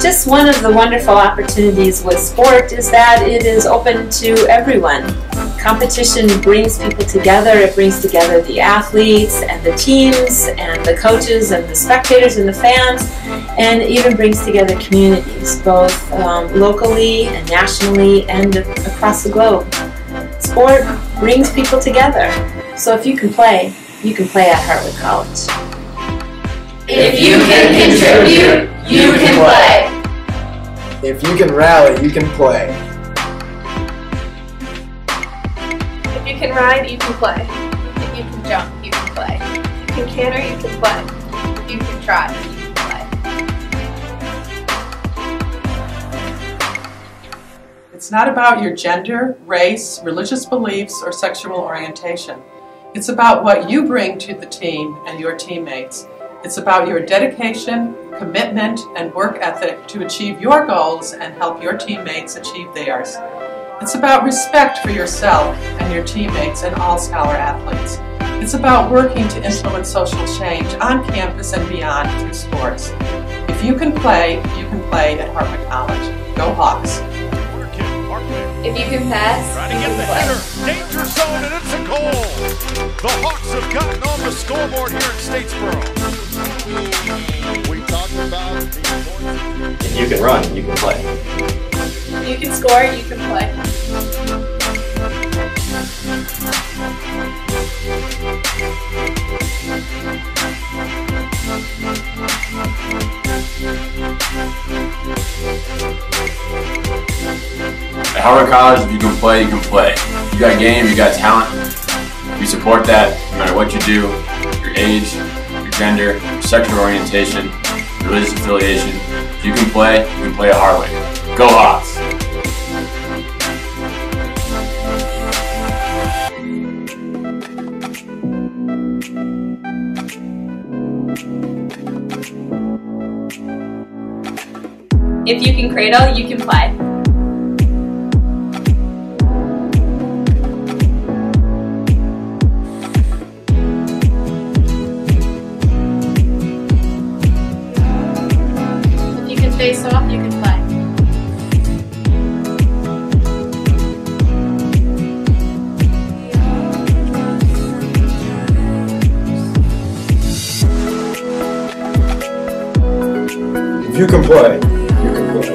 Just one of the wonderful opportunities with sport is that it is open to everyone. Competition brings people together, it brings together the athletes and the teams and the coaches and the spectators and the fans, and even brings together communities, both um, locally and nationally and across the globe. Sport brings people together. So if you can play, you can play at Hartwick College. If you can contribute, you can play. If you can rally, you can play. Can ride, you can play. You can jump, you can play. You can canter, you can play. You can trot, you can play. It's not about your gender, race, religious beliefs, or sexual orientation. It's about what you bring to the team and your teammates. It's about your dedication, commitment, and work ethic to achieve your goals and help your teammates achieve theirs. It's about respect for yourself and your teammates and all Scholar athletes. It's about working to influence social change on campus and beyond through sports. If you can play, you can play at Hartwick College. Go Hawks! If you can pass, Trying to you get the can header. play. Danger zone, and it's a goal. The Hawks have gotten on the scoreboard here in Statesboro. We talked about the importance. If you can run, you can play. If you can score, you can play. At Hartwick College, if you can play, you can play. You got game, you got talent. We support that no matter what you do, your age, your gender, your sexual orientation, religious affiliation. If you can play, you can play at Hartwick. Go Hawks! If you can cradle, you can play. If you can face off, you can play. You can play, you can play.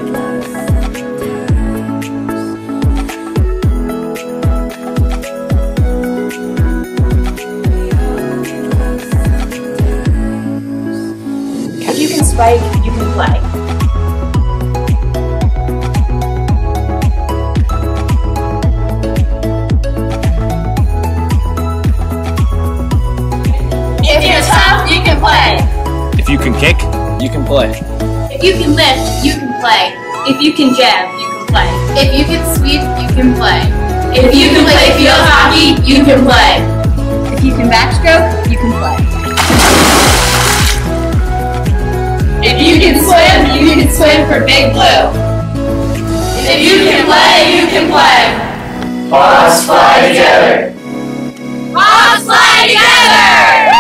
If you can spike, you can play. If you're tough, you can play. If you can kick, you can play. If you can lift, you can play. If you can jab, you can play. If you can sweep, you can play. If you can play field hockey, you can play. If you can backstroke, you can play. If you can swim, you can swim for Big Blue. If you can play, you can play. Hawks fly together. Hawks fly together!